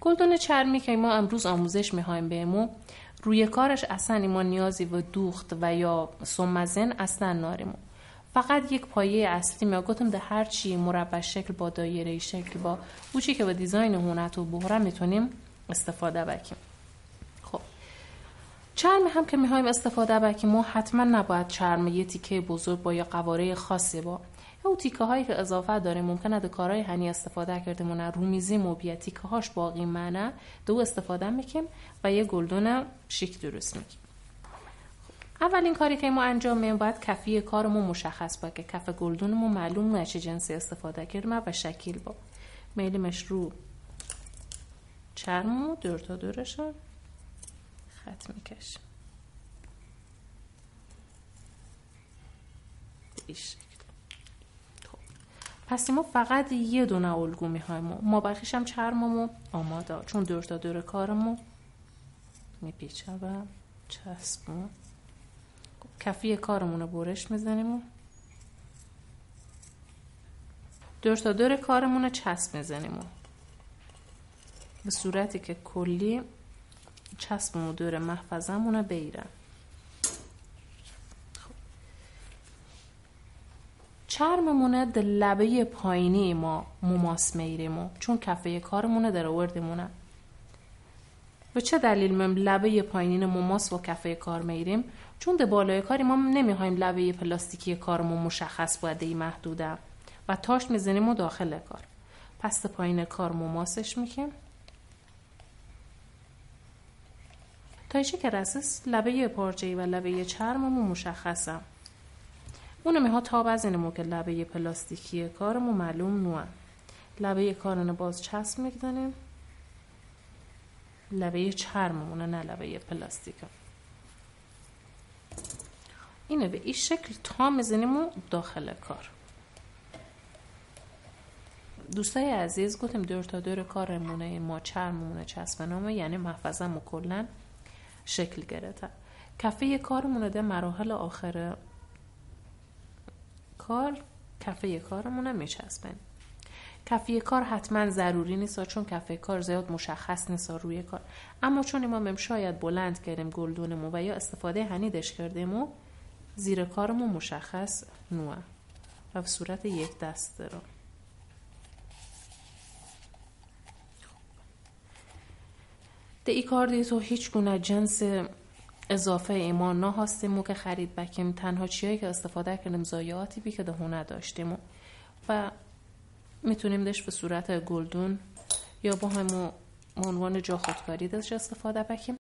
گلدون چرمی که ما امروز آموزش می‌خوایم بهمو روی کارش اصلا ما نیازی و دوخت و یا سمزن اصلا ناریمو فقط یک پایه اصلی می گفتم ده هر چی مربع شکل با دایره شکل با اوچی که با دیزاین هونت و بهره می‌تونیم استفاده بکیم خب چرم هم که می‌خوایم استفاده بکیم ما حتما نباید چرم یه تیکه بزرگ با یا قواره خاصی با او تیکه هایی که اضافه داره ممکنه در کارهای هنی استفاده کرده مونه رومیزی موبیه تیکه هاش باقی منه دو استفاده میکیم و یه گلدون شیک درست میکیم اولین کاری که ما انجام میدیم باید کفی کارمون مشخص با که کف گلدونمون معلوم نه چه جنسی استفاده کردیم و شکل با. میلیمش رو چرممو دور تا دورش خط می‌کشیم ایش پس ما فقط یه دونه الگو می‌خوایم. ما بقیش هم چرممو آماده. چون دور تا دور کارمو میپیچه و چسبون. کفی کارمون رو برش می‌زنیم و دور تا دور کارمون رو چسب می‌زنیم به صورتی که کلی چسبمون دور محفظمون رو بیرن چرممونه در لبه پایینی ما مماس میریمو چون کفه کارمونه در آوردیمونه. به چه دلیل من لبه پایینی مماس و کفه کار میریم؟ چون در بالای کاری ما نمی‌خوایم لبه پلاستیکی کارمون مشخص باید ای محدوده و تاش می‌زنیم و داخل کار. پس پایین کار مماسش میکیم تا که رسس لبه پارچه و لبه چرممون مشخصم. اونو ها تاب از اینمو که لبه پلاستیکی کارمو معلوم نوه لبه کارنو باز چسب می‌کنیم لبه چرممونه نه لبه پلاستیک اینه به این شکل تا می‌زنیم داخل کار. دوستای عزیز گفتیم دور تا دور کارمونه ما چرممونه چسبنامه یعنی محفظه کلا شکل گرفته. کفه کارمونه ده مراحل آخر کار کفه کارمون میچسبن کفه کار حتما ضروری نیست چون کفه کار زیاد مشخص نیست روی کار. اما چون ما شاید بلند کردیم گلدونمو و یا استفاده هنیدش کردیم و زیر کارمون مشخص نوه. و به صورت یک دست رو. ده ای کار تو هیچ گونه جنس اضافه ایمان. نه هستیم که خرید بکیم. تنها چیایی که استفاده کردیم زایاتی بی که دهونه داشتیم و می‌تونیم دش به صورت گلدون یا با همون عنوان جا خودکاری داشت استفاده بکیم.